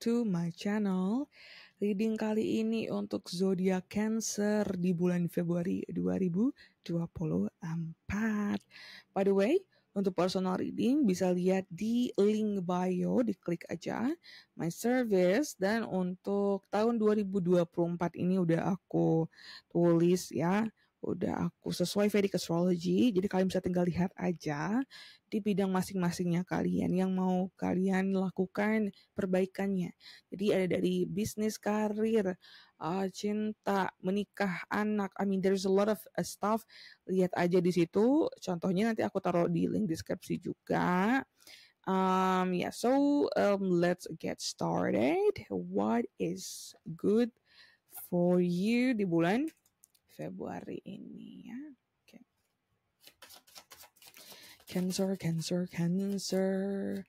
to my channel. Reading kali ini untuk zodiak Cancer di bulan Februari 2024. By the way, untuk personal reading bisa lihat di link bio, diklik aja my service dan untuk tahun 2024 ini udah aku tulis ya udah aku sesuai Vedic Astrology. Jadi kalian bisa tinggal lihat aja di bidang masing-masingnya kalian yang mau kalian lakukan perbaikannya. Jadi ada dari bisnis, karir, uh, cinta, menikah, anak. I mean there's a lot of uh, stuff. Lihat aja di situ. Contohnya nanti aku taruh di link deskripsi juga. Um, yeah, so um, let's get started. What is good for you di bulan Februari ini ya. Oke. Okay. Cancer, Cancer, Cancer.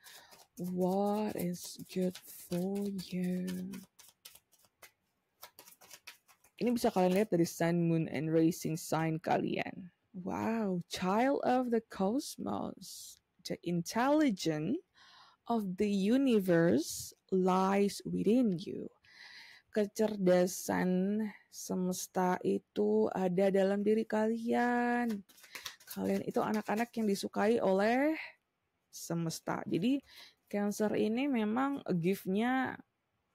What is good for you? Ini bisa kalian lihat dari Sun, Moon, and Racing sign kalian. Wow, child of the cosmos. The intelligence of the universe lies within you kecerdasan semesta itu ada dalam diri kalian. Kalian itu anak-anak yang disukai oleh semesta. Jadi Cancer ini memang gift-nya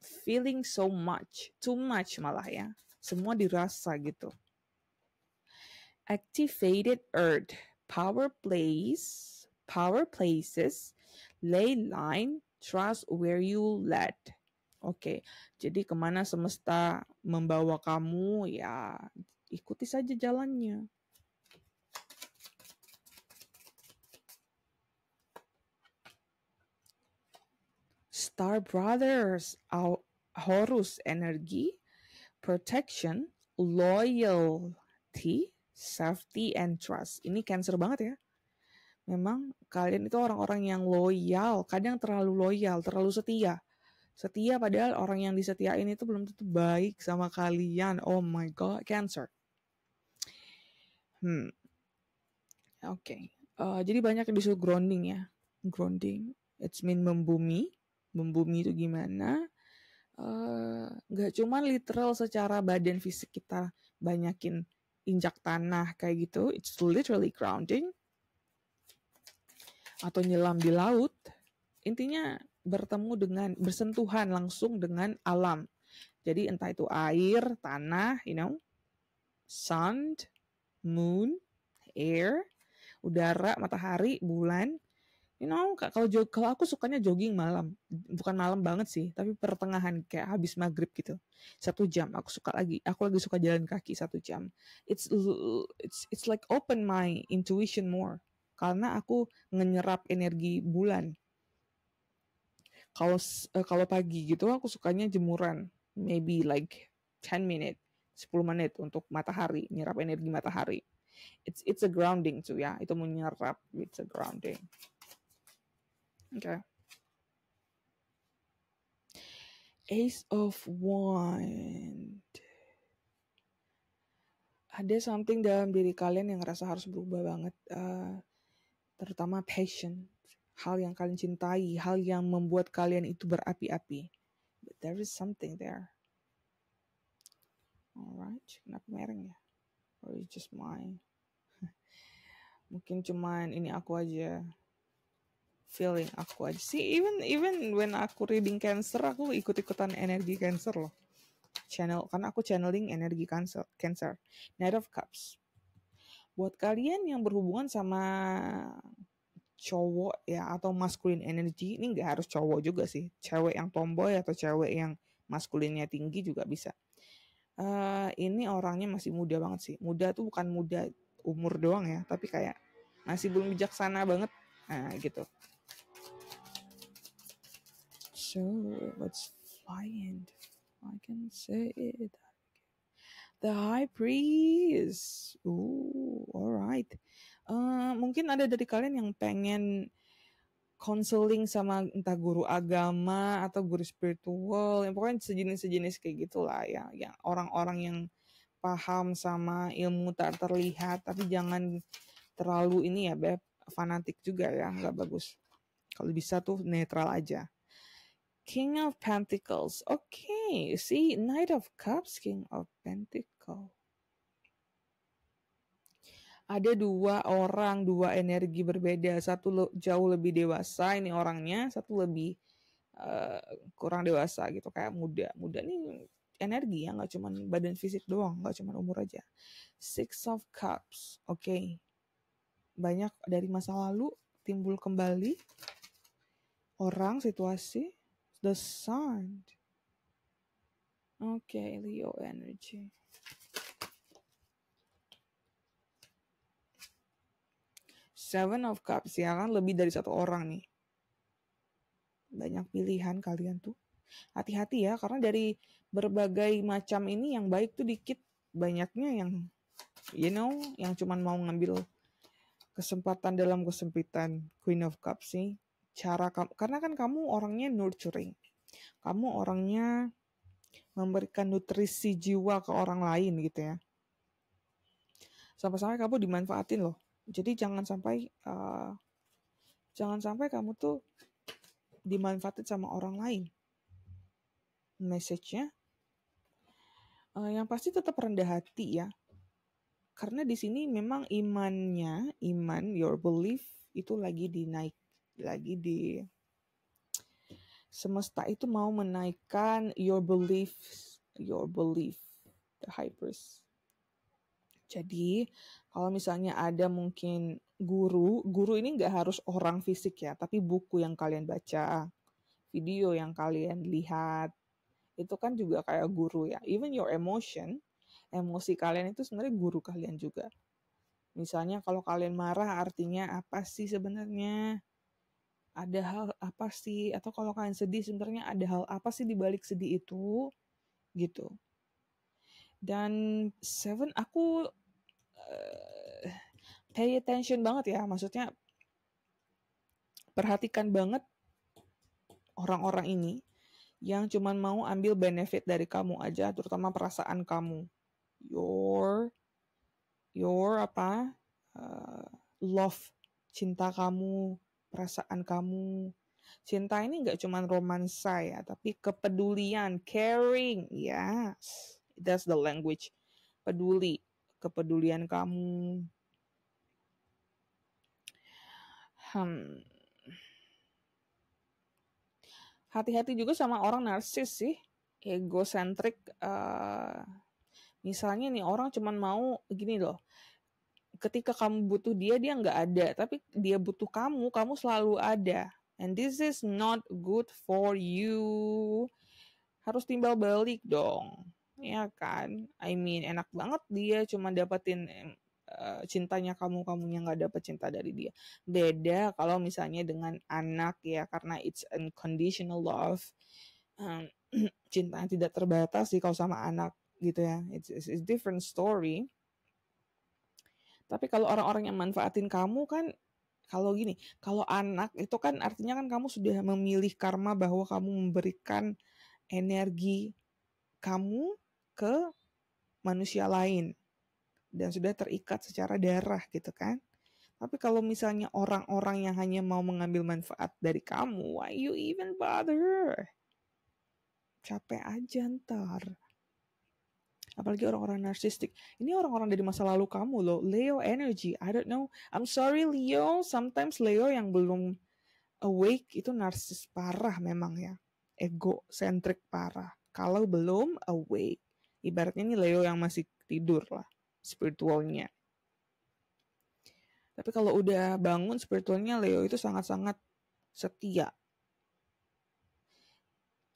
feeling so much, too much malah ya. Semua dirasa gitu. Activated Earth, power place, power places, ley line, trust where you led. Oke, jadi ke mana semesta membawa kamu ya ikuti saja jalannya. Star Brothers, Horus energi, protection, loyalty, safety, and trust. Ini cancer banget ya. Memang kalian itu orang-orang yang loyal, kadang terlalu loyal, terlalu setia Setia padahal orang yang disetiain itu belum tentu baik sama kalian. Oh my god, cancer. Hmm. Oke. Okay. Uh, jadi banyak yang disuruh grounding ya. Grounding. It's mean membumi. Membumi itu gimana? Uh, gak cuman literal secara badan fisik kita banyakin injak tanah kayak gitu. It's literally grounding. Atau nyelam di laut. Intinya bertemu dengan bersentuhan langsung dengan alam. Jadi entah itu air, tanah, you know, sun, moon, air, udara, matahari, bulan. You know, kalau kalau aku sukanya jogging malam, bukan malam banget sih, tapi pertengahan kayak habis maghrib gitu, satu jam. Aku suka lagi, aku lagi suka jalan kaki satu jam. It's it's it's like open my intuition more karena aku menyerap energi bulan kalau uh, kalau pagi gitu aku sukanya jemuran, maybe like 10 minute, 10 menit untuk matahari, nyerap energi matahari. It's it's a grounding tuh ya, itu menyerap, it's a grounding. Oke. Okay. Ace of Wand. Ada something dalam diri kalian yang rasa harus berubah banget, uh, terutama passion hal yang kalian cintai, hal yang membuat kalian itu berapi-api. But there is something there. Alright, kenapa mereng ya? Or is just mine? Mungkin cuman ini aku aja feeling aku aja sih even even when aku reading cancer aku ikut-ikutan energi cancer loh channel karena aku channeling energi cancer cancer Knight of Cups buat kalian yang berhubungan sama cowok ya atau maskulin energi ini nggak harus cowok juga sih. Cewek yang tomboy atau cewek yang maskulinnya tinggi juga bisa. Uh, ini orangnya masih muda banget sih. Muda tuh bukan muda umur doang ya tapi kayak masih belum bijaksana banget. Nah gitu. So let's fly in I can say it. The High Priest. Ooh, alright. Uh, mungkin ada dari kalian yang pengen konseling sama entah guru agama atau guru spiritual, yang pokoknya sejenis-sejenis kayak gitulah ya, yang orang-orang yang paham sama ilmu tak terlihat, tapi jangan terlalu ini ya, beb, fanatik juga ya, nggak bagus. Kalau bisa tuh netral aja. King of Pentacles. Oke, okay. see Knight of Cups, King of Pentacles. Ada dua orang, dua energi berbeda. Satu le jauh lebih dewasa ini orangnya, satu lebih uh, kurang dewasa gitu, kayak muda. Muda nih energi ya, nggak cuma badan fisik doang, nggak cuma umur aja. Six of Cups, oke. Okay. Banyak dari masa lalu timbul kembali. Orang, situasi, the sun. Oke, okay, Leo energy. Seven of Cups ya kan? Lebih dari satu orang nih. Banyak pilihan kalian tuh. Hati-hati ya karena dari berbagai macam ini yang baik tuh dikit, banyaknya yang you know, yang cuman mau ngambil kesempatan dalam kesempitan. Queen of Cups sih cara kamu karena kan kamu orangnya nurturing. Kamu orangnya memberikan nutrisi jiwa ke orang lain gitu ya. Sampai-sampai kamu dimanfaatin loh jadi jangan sampai uh, jangan sampai kamu tuh dimanfaatin sama orang lain. Message-nya uh, yang pasti tetap rendah hati ya. Karena di sini memang imannya iman your belief itu lagi dinaik lagi di semesta itu mau menaikkan your belief your belief the hypers jadi kalau misalnya ada mungkin guru guru ini nggak harus orang fisik ya tapi buku yang kalian baca video yang kalian lihat itu kan juga kayak guru ya. Even your emotion emosi kalian itu sebenarnya guru kalian juga. Misalnya kalau kalian marah artinya apa sih sebenarnya? Ada hal apa sih? Atau kalau kalian sedih sebenarnya ada hal apa sih di balik sedih itu? Gitu dan seven aku uh, pay attention banget ya maksudnya perhatikan banget orang-orang ini yang cuman mau ambil benefit dari kamu aja terutama perasaan kamu your your apa uh, love cinta kamu perasaan kamu. Cinta ini nggak cuma romansa ya, tapi kepedulian, caring. Yes, that's the language. Peduli, kepedulian kamu. Hmm. Hati-hati juga sama orang narsis sih, egocentrik. Uh, misalnya nih orang cuma mau gini loh, ketika kamu butuh dia dia nggak ada tapi dia butuh kamu kamu selalu ada and this is not good for you harus timbal balik dong ya kan? I mean enak banget dia cuma dapetin uh, cintanya kamu kamunya nggak dapet cinta dari dia. Beda kalau misalnya dengan anak ya karena it's unconditional love um, cinta yang tidak terbatas sih kalau sama anak gitu ya. It's, it's, it's different story. Tapi kalau orang-orang yang manfaatin kamu kan kalau gini, kalau anak itu kan artinya kan kamu sudah memilih karma bahwa kamu memberikan energi kamu ke manusia lain dan sudah terikat secara darah gitu kan. Tapi kalau misalnya orang-orang yang hanya mau mengambil manfaat dari kamu, why you even bother? Capek aja ntar apalagi orang-orang narsistik. Ini orang-orang dari masa lalu kamu loh, Leo energy. I don't know. I'm sorry Leo, sometimes Leo yang belum awake itu narsis parah memang ya. ego centric parah. Kalau belum awake, ibaratnya ini Leo yang masih tidur lah spiritualnya. Tapi kalau udah bangun spiritualnya Leo itu sangat-sangat setia.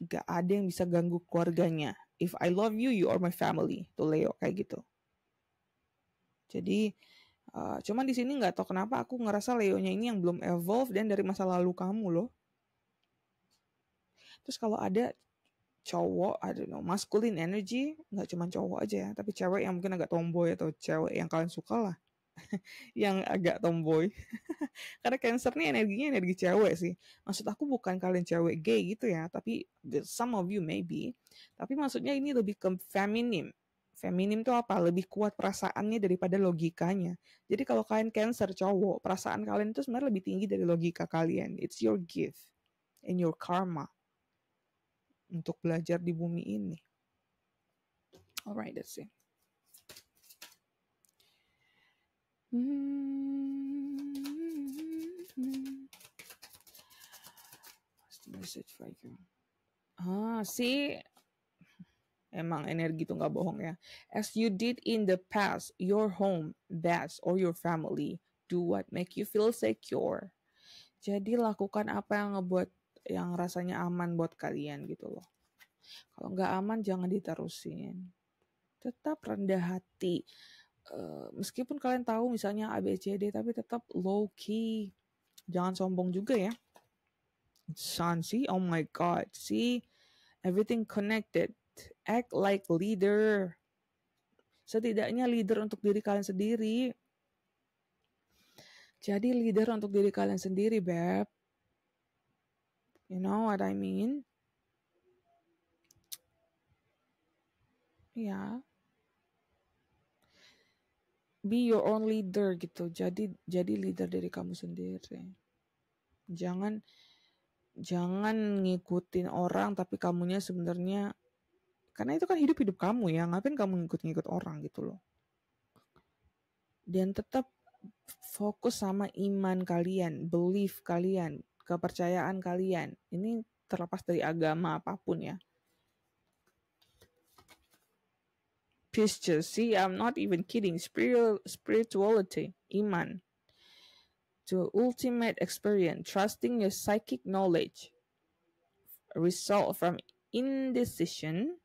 Gak ada yang bisa ganggu keluarganya if I love you, you are my family. Tuh Leo kayak gitu. Jadi uh, cuman di sini nggak tahu kenapa aku ngerasa Leonya ini yang belum evolve dan dari masa lalu kamu loh. Terus kalau ada cowok, I don't know, masculine energy, nggak cuma cowok aja ya, tapi cewek yang mungkin agak tomboy atau cewek yang kalian suka lah. yang agak tomboy. Karena Cancer nih energinya energi cewek sih. Maksud aku bukan kalian cewek gay gitu ya, tapi some of you maybe. Tapi maksudnya ini lebih ke feminim. Feminim tuh apa? Lebih kuat perasaannya daripada logikanya. Jadi kalau kalian Cancer cowok, perasaan kalian itu sebenarnya lebih tinggi dari logika kalian. It's your gift and your karma. Untuk belajar di bumi ini. Alright, that's it. What's message for you? Ah, see, emang energi itu nggak bohong ya. As you did in the past, your home, best, or your family, do what make you feel secure. Jadi lakukan apa yang ngebuat yang rasanya aman buat kalian gitu loh. Kalau nggak aman jangan diterusin. Tetap rendah hati Eh, meskipun kalian tahu misalnya ABCD tapi tetap low key. Jangan sombong juga ya. Son, oh my god, see, everything connected. Act like leader. Setidaknya leader untuk diri kalian sendiri. Jadi leader untuk diri kalian sendiri, Beb. You know what I mean? Ya. Be your own leader gitu. Jadi jadi leader dari kamu sendiri. Jangan jangan ngikutin orang tapi kamunya sebenarnya karena itu kan hidup hidup kamu ya ngapain kamu ngikut-ngikut orang gitu loh dan tetap fokus sama iman kalian belief kalian kepercayaan kalian ini terlepas dari agama apa pun ya Pisces. See, I'm not even kidding. Spiritual, spirituality, iman. To ultimate experience, trusting your psychic knowledge. result from indecision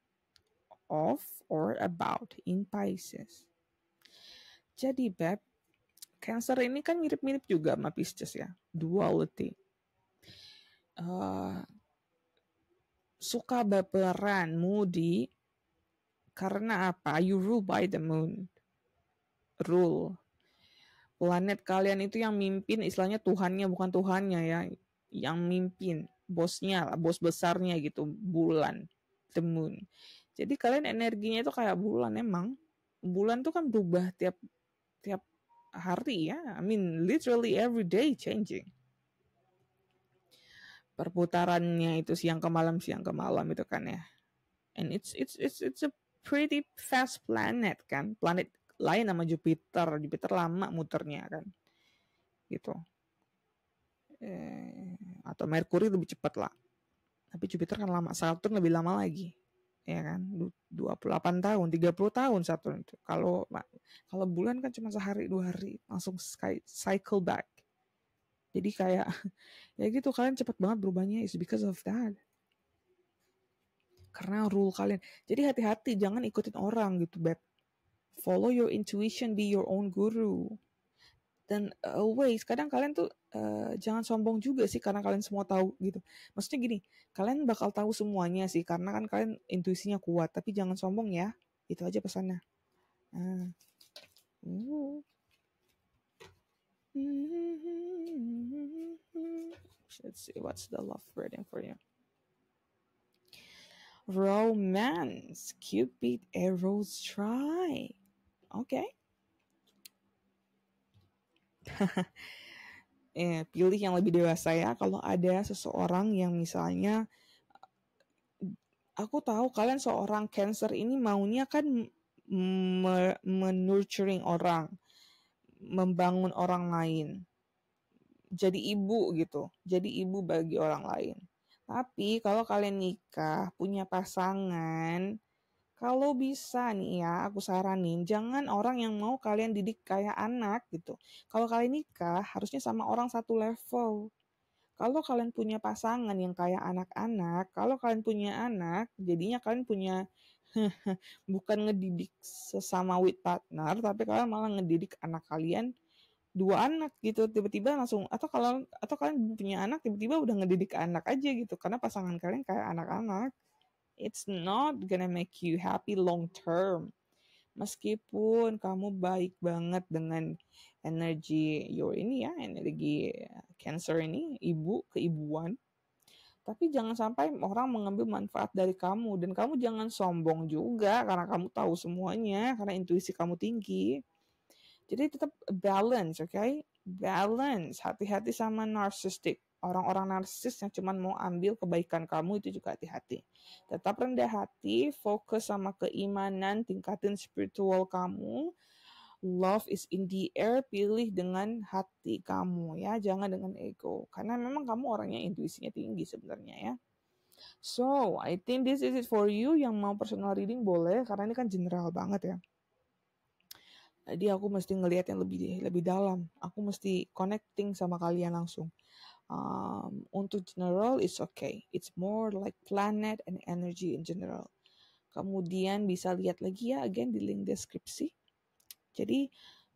of or about in Pisces. Jadi, Beb, Cancer ini kan mirip-mirip juga sama Pisces ya. Duality. Uh, suka baperan, moody, karena apa? You rule by the moon. Rule. Planet kalian itu yang mimpin, istilahnya Tuhannya bukan Tuhannya ya. Yang mimpin, bosnya bos besarnya gitu, bulan, the moon. Jadi kalian energinya itu kayak bulan emang. Bulan tuh kan berubah tiap tiap hari ya. I mean literally every day changing. Perputarannya itu siang ke malam, siang ke malam itu kan ya. And it's it's it's it's a pretty fast planet kan. Planet lain sama Jupiter. Jupiter lama muternya kan. Gitu. Eh, atau Merkuri lebih cepat lah. Tapi Jupiter kan lama. Saturn lebih lama lagi. Ya kan? 28 tahun 30 tahun Saturn itu. Kalau kalau bulan kan cuma sehari dua hari. Langsung cycle back jadi kayak ya gitu kalian cepat banget berubahnya is because of that karena rule kalian. Jadi hati-hati jangan ikutin orang gitu, Beb. Follow your intuition, be your own guru. Dan always kadang kalian tuh uh, jangan sombong juga sih karena kalian semua tahu gitu. Maksudnya gini, kalian bakal tahu semuanya sih karena kan kalian intuisinya kuat, tapi jangan sombong ya. Itu aja pesannya. Uh. Uh. Let's see what's the love reading for you. Romance. Cupid arrows try. Okay. eh, pilih yang lebih dewasa ya. Kalau ada seseorang yang misalnya aku tahu kalian seorang cancer ini maunya kan me menurturing orang, membangun orang lain. Jadi ibu gitu. Jadi ibu bagi orang lain. Tapi kalau kalian nikah, punya pasangan, kalau bisa nih ya, aku saranin jangan orang yang mau kalian didik kayak anak gitu. Kalau kalian nikah, harusnya sama orang satu level. Kalau kalian punya pasangan yang kayak anak-anak, kalau kalian punya anak, jadinya kalian punya bukan ngedidik sesama with partner, tapi kalian malah ngedidik anak kalian dua anak gitu. Tiba-tiba langsung atau kalau atau kalian punya anak tiba-tiba udah ngedidik anak aja gitu. Karena pasangan kalian kayak anak-anak. It's not gonna make you happy long term. Meskipun kamu baik banget dengan energi your ini ya energi cancer ini ibu keibuan tapi jangan sampai orang mengambil manfaat dari kamu dan kamu jangan sombong juga karena kamu tahu semuanya karena intuisi kamu tinggi jadi tetap balance, oke? Okay? Balance. Hati-hati sama narcissistic. orang-orang narsis yang cuma mau ambil kebaikan kamu itu juga hati-hati. Tetap rendah hati, fokus sama keimanan, tingkatin spiritual kamu. Love is in the air, pilih dengan hati kamu ya, jangan dengan ego. Karena memang kamu orangnya intuisinya tinggi sebenarnya ya. So, I think this is it for you yang mau personal reading boleh karena ini kan general banget ya. Jadi aku mesti ngelihat yang lebih lebih dalam. Aku mesti connecting sama kalian langsung um, untuk general it's okay it's more like planet and energy in general kemudian bisa lihat lagi ya again di link deskripsi jadi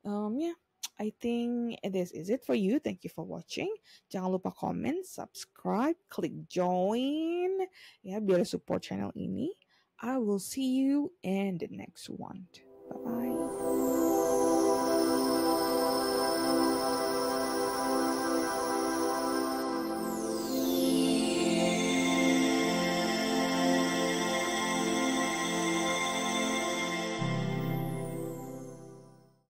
um, ya yeah, I think this is it for you. Thank you for watching. Jangan lupa comment, subscribe, klik join ya biar support channel ini. I will see you in the next one.